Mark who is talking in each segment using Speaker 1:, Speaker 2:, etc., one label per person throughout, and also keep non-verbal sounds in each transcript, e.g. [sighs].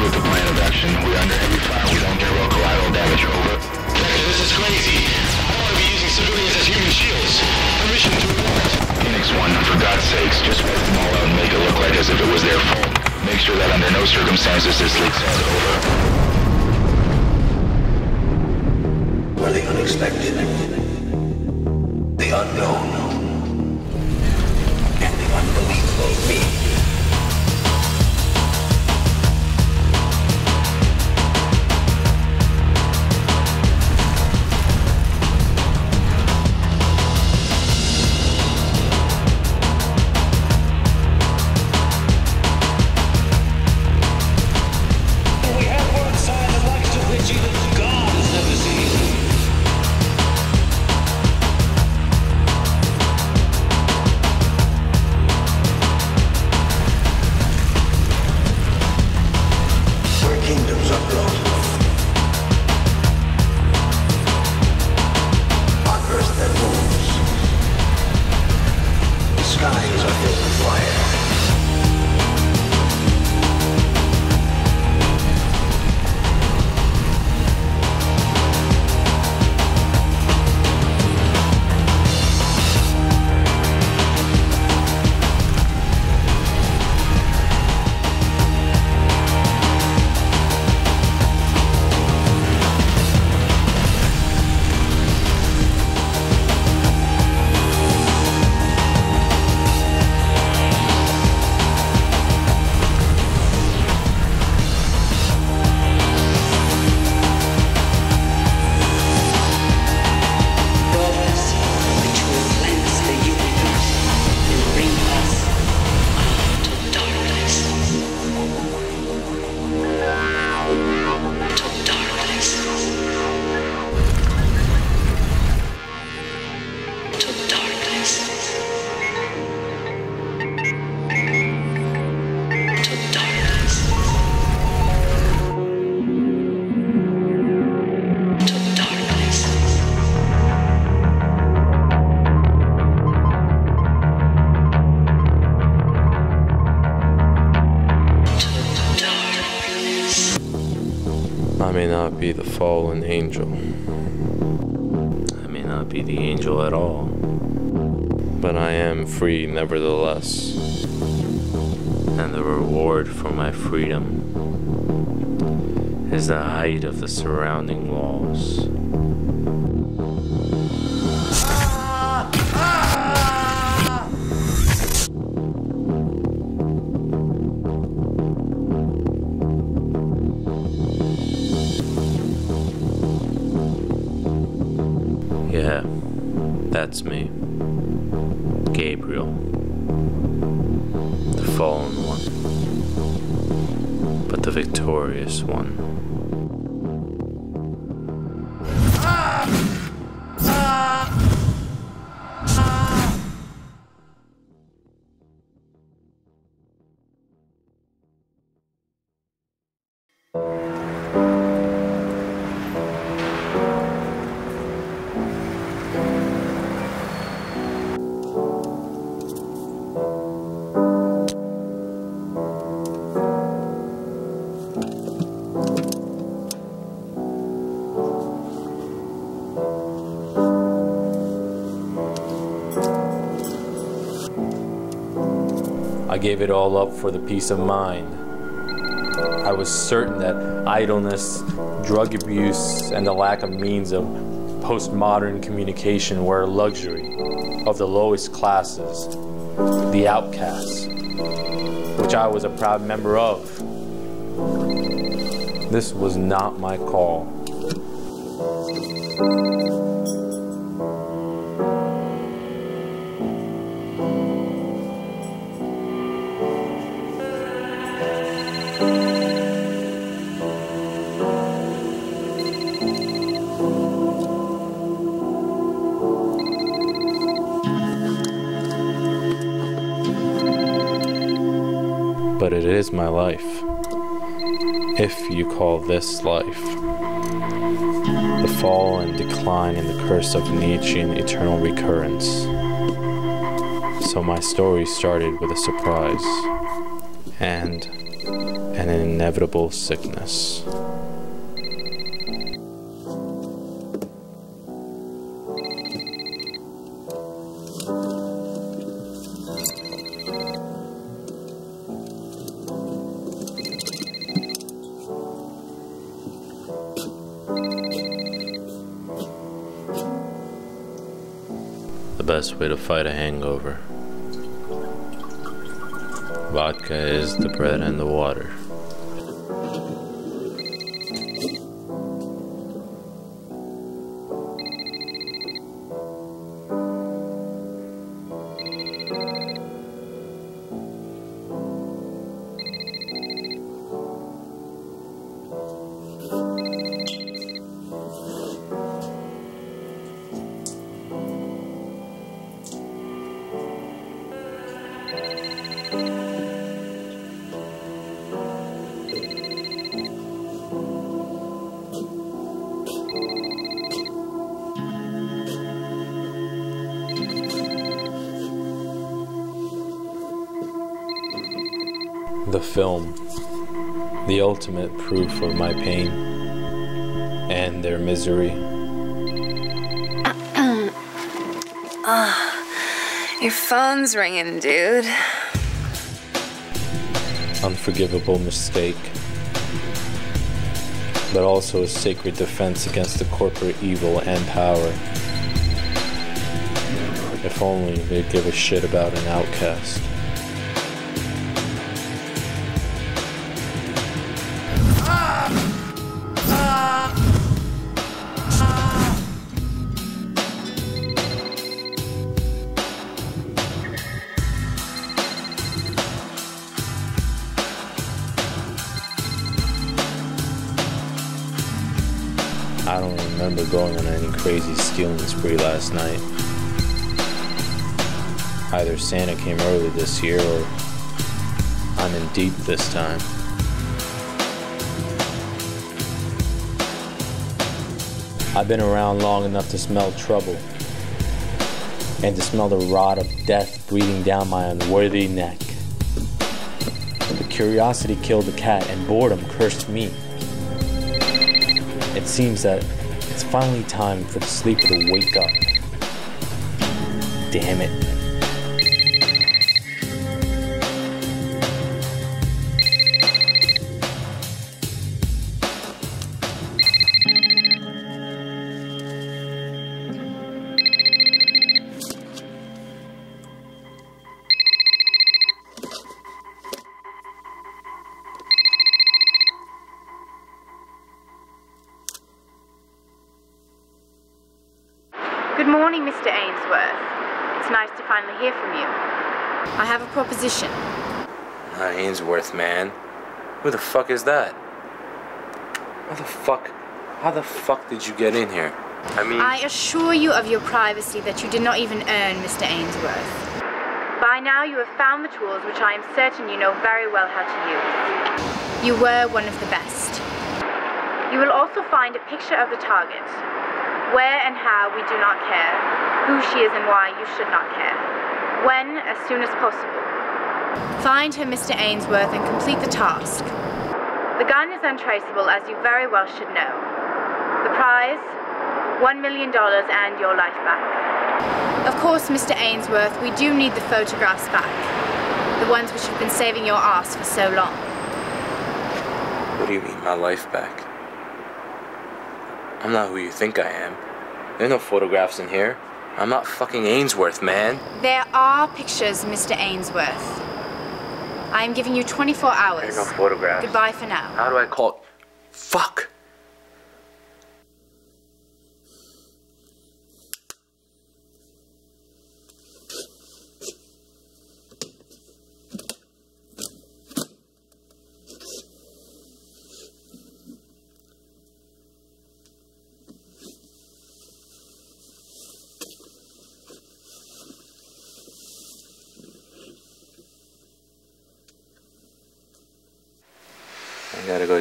Speaker 1: With the plan of action. We're under heavy fire.
Speaker 2: We don't care about collateral damage. Over. Commander, this is
Speaker 3: crazy. I don't be using civilians as human shields. Permission to report. Phoenix
Speaker 2: 1, for God's sakes, just wipe them all out and make it look like
Speaker 4: as if it was their fault. Make sure that under no circumstances this leaks out. Over. Were the unexpected, the unknown, and
Speaker 5: the unbelievable be? Be the fallen angel.
Speaker 6: I may not be the angel at all.
Speaker 5: But I am free nevertheless.
Speaker 6: And the reward for my freedom is the height of the surrounding walls. That's me. Gabriel. The fallen one. But the victorious one.
Speaker 7: Gave it all up for the peace of mind. I was certain that idleness, drug abuse, and the lack of means of postmodern communication were a luxury of the lowest classes, the outcasts, which I was a proud member of. This was not my call. But it is my life. If you call this life. The fall and decline and the curse of Nietzschean eternal recurrence. So my story started with a surprise and an inevitable sickness.
Speaker 6: Best way to fight a hangover. Vodka is the bread and the water.
Speaker 7: Film, the ultimate proof of my pain and their misery.
Speaker 8: Uh, uh, your phone's ringing, dude.
Speaker 7: Unforgivable mistake, but also a sacred defense against the corporate evil and power. If only they'd give a shit about an outcast. Crazy stealing spree last night. Either Santa came early this year or I'm in deep this time. I've been around long enough to smell trouble and to smell the rot of death breathing down my unworthy neck. The curiosity killed the cat and boredom cursed me. It seems that it's finally time for the sleeper to wake up. Damn it.
Speaker 9: Have a proposition.
Speaker 6: Not Ainsworth, man. Who the fuck is that? How the fuck? How the fuck did you get in here? I mean,
Speaker 9: I assure you of your privacy that you did not even earn, Mr. Ainsworth. By now, you have found the tools which I am certain you know very well how to use. You were one of the best. You will also find a picture of the target. Where and how, we do not care. Who she is and why, you should not care. When, as soon as possible. Find her, Mr. Ainsworth, and complete the task. The gun is untraceable, as you very well should know. The prize, $1 million and your life back. Of course, Mr. Ainsworth, we do need the photographs back. The ones which have been saving your ass for so long.
Speaker 6: what do you mean, my life back? I'm not who you think I am. There are no photographs in here. I'm not fucking Ainsworth, man.
Speaker 9: There are pictures, Mr. Ainsworth. I am giving you 24 hours.
Speaker 6: There are no photographs.
Speaker 9: Goodbye for now.
Speaker 6: How do I call? Fuck.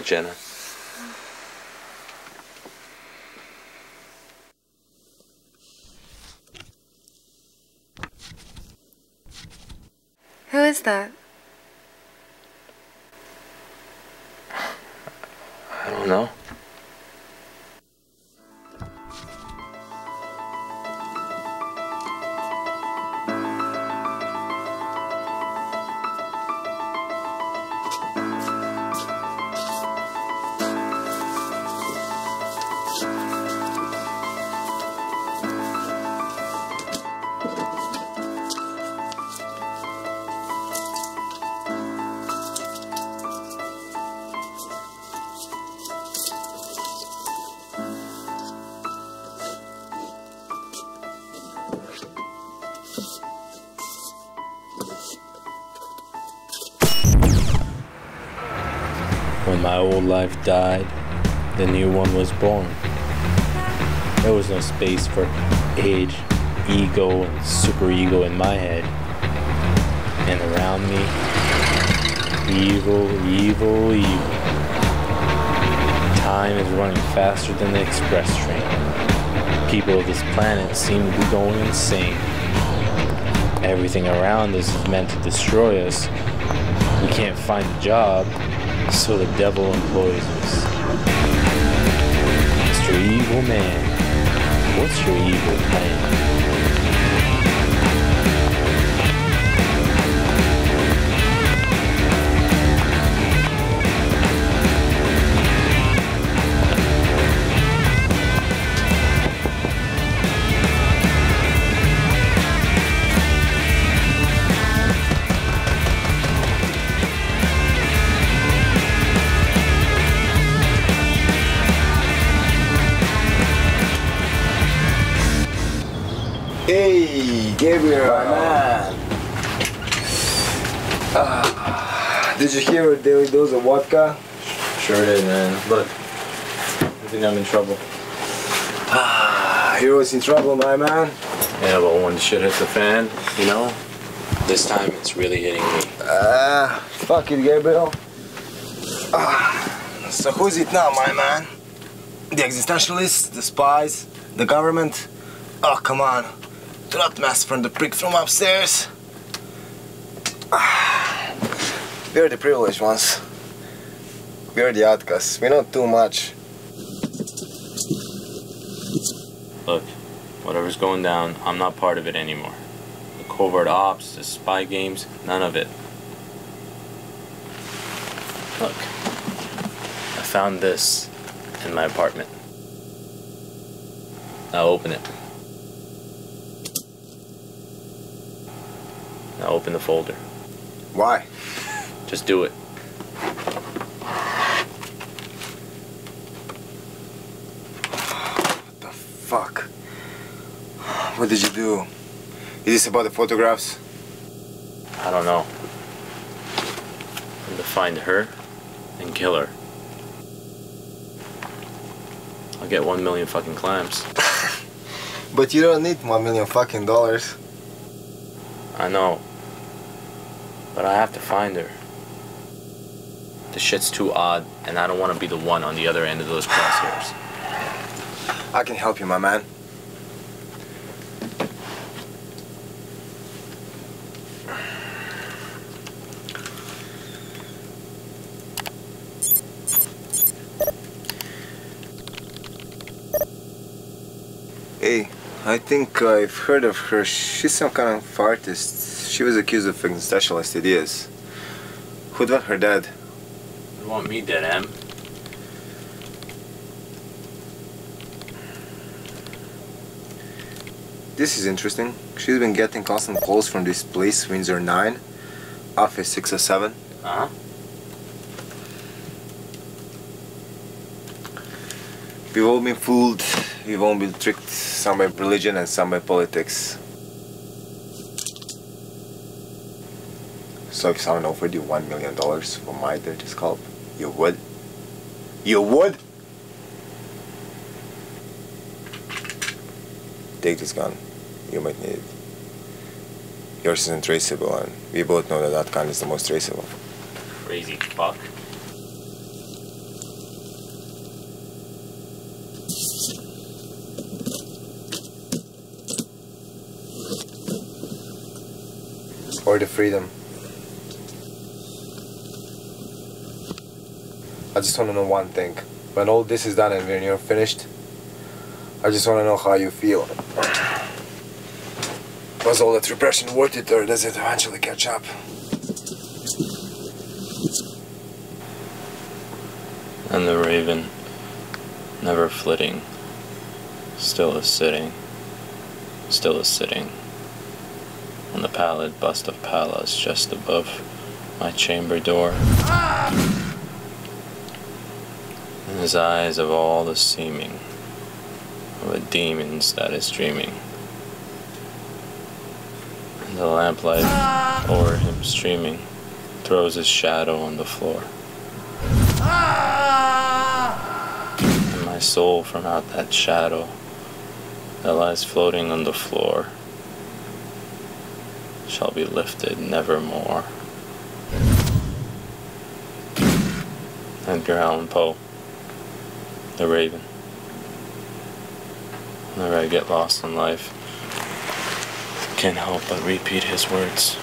Speaker 6: Jenna.
Speaker 8: Who is that?
Speaker 7: Old life died, the new one was born. There was no space for age, ego, and superego in my head. And around me, evil, evil, evil. Time is running faster than the express train. People of this planet seem to be going insane. Everything around us is meant to destroy us. We can't find a job, so the devil employs us. Mr. Evil Man, what's your evil plan?
Speaker 10: Gabriel, man. Ah, did you hear a daily dose of vodka?
Speaker 6: Sure did, man. Look, I think I'm in trouble.
Speaker 10: Ah, heroes in trouble, my man.
Speaker 6: Yeah, but when shit hits the fan, you know, this time it's really hitting me.
Speaker 10: Ah, fuck it, Gabriel. Ah, so who's it now, my man? The existentialists, the spies, the government? Oh, come on. Do not mess from the prick from upstairs. [sighs] Ah, we're the privileged ones. We're the outcasts. We know too much.
Speaker 7: Look, whatever's going down, I'm not part of it anymore. The covert ops, the spy games, none of it. Look, I found this in my apartment. Now open it. Now open the folder.
Speaker 10: Why?
Speaker 7: Just do it.
Speaker 10: What the fuck? What did you do? Is this about the photographs?
Speaker 7: I don't know. I'm to find her and kill her. I'll get one million fucking clams. [laughs]
Speaker 10: But you don't need one million fucking dollars.
Speaker 7: I know. But I have to find her. The shit's too odd, and I don't want to be the one on the other end of those crosshairs. [sighs]
Speaker 10: I can help you, my man. Hey, I think I've heard of her. She's some kind of artist. She was accused of existentialist ideas. Who'd want her dead?
Speaker 7: You want me dead, Em?
Speaker 10: This is interesting. She's been getting constant calls from this place, Windsor 9, office 607.
Speaker 7: Uh huh.
Speaker 10: We've all been fooled, we've all been tricked, some by religion and some by politics. So if someone offered you one million dollars for my dirty scalp, you would? You would? Take this gun. You might need it. Yours isn't traceable, and we both know that that gun is the most traceable.
Speaker 7: Crazy fuck.
Speaker 10: Or the freedom. I just want to know one thing. When all this is done and when you're finished, I just want to know how you feel. Was all that repression worth it, or does it eventually catch up?
Speaker 7: And the raven, never flitting, still is sitting, still is sitting on the pallid bust of Pallas just above my chamber door. In his eyes of all the seeming of a demon's that is dreaming. The lamplight o'er him streaming throws his shadow on the floor. And my soul from out that shadow that lies floating on the floor shall be lifted nevermore. Edgar Allan Poe, The Raven. Whenever I get lost in life, can't help but repeat his words.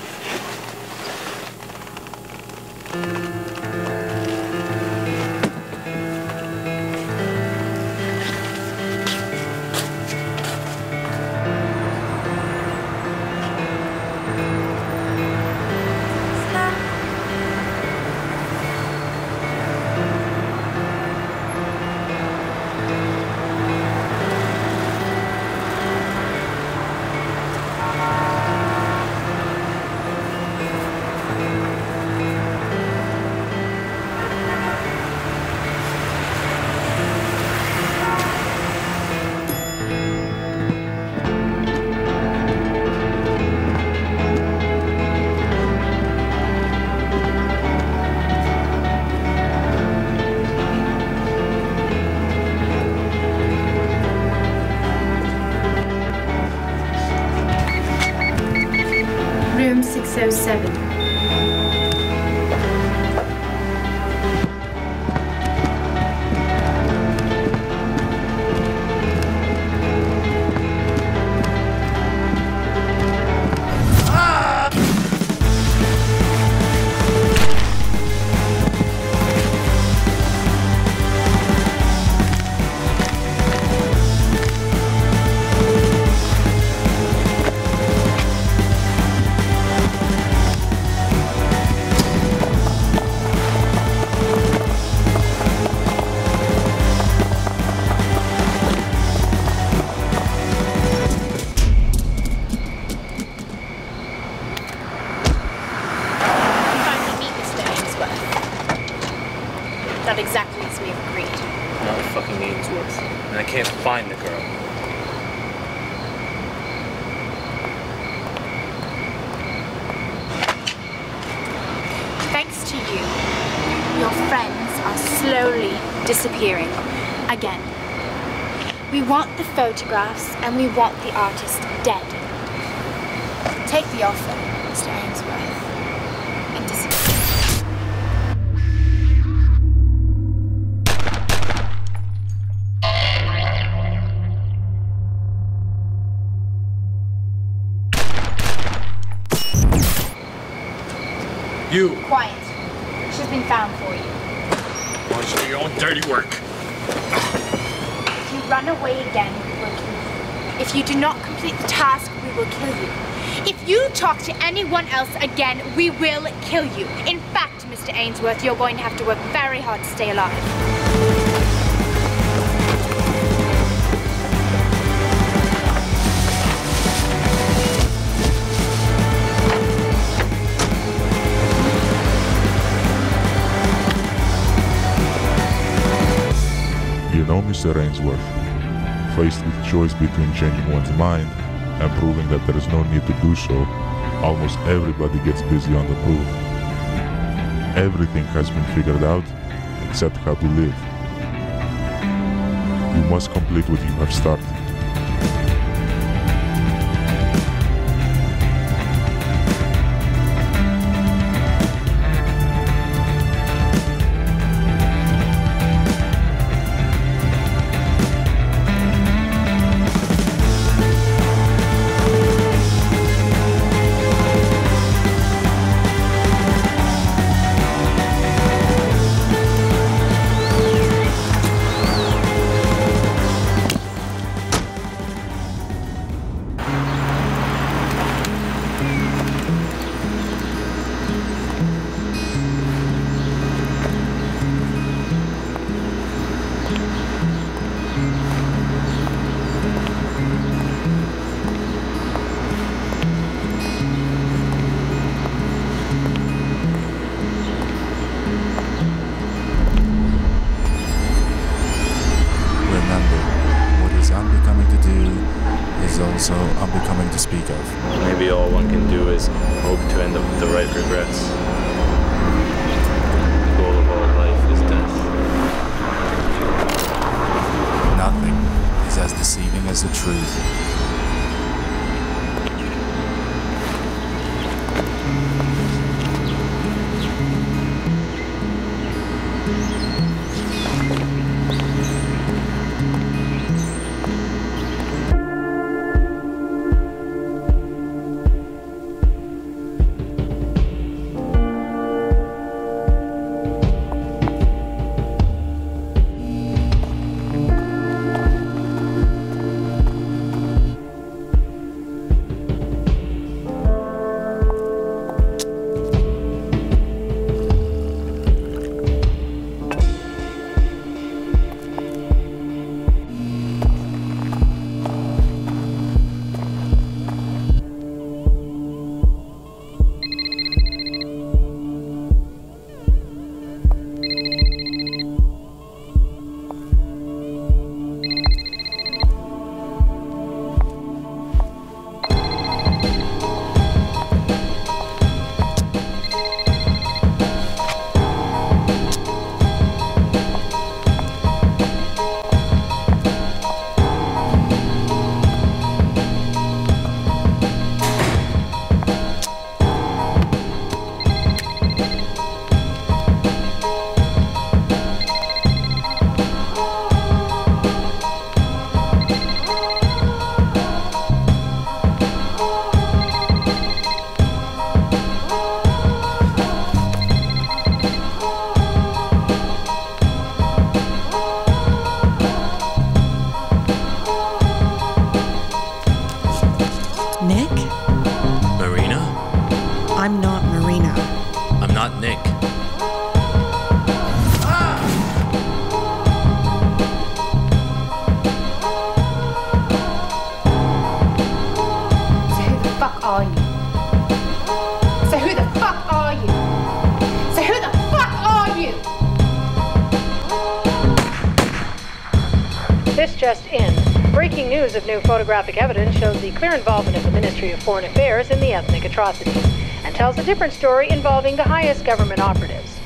Speaker 6: And
Speaker 9: we want the artist dead. Take the offer, Mr. Ainsworth, and disappear.
Speaker 6: You!
Speaker 9: Quiet. She's been found for you.
Speaker 6: Don't you do your own dirty work?
Speaker 9: If you run away again, we will kill you. If you do not complete the task, we will kill you. If you talk to anyone else again, we will kill you. In fact, Mr. Ainsworth, you're going to have to work very hard to stay alive.
Speaker 11: You know, Mr. Ainsworth, faced with choice between changing one's mind and proving that there is no need to do so, almost everybody gets busy on the proof. Everything has been figured out except how to live. You must complete what you have started.
Speaker 12: is also unbecoming to speak of.
Speaker 7: Maybe all one can do is hope to end up with the right regrets. The goal of all life is death.
Speaker 13: Nothing is as deceiving as the truth.
Speaker 12: New photographic evidence shows the clear involvement of the Ministry of Foreign Affairs in the ethnic atrocities and tells a different story involving the highest government operatives.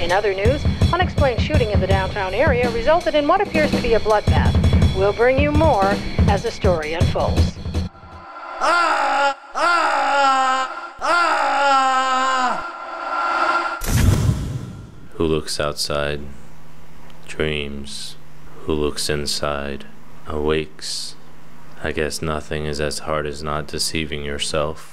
Speaker 12: In other news, unexplained shooting in the downtown area resulted in what appears to be a bloodbath. We'll bring you more as the story unfolds.
Speaker 14: Ah! Ah! Ah!
Speaker 7: Who looks outside, dreams. Who looks inside, awakes. I guess nothing is as hard as not deceiving yourself.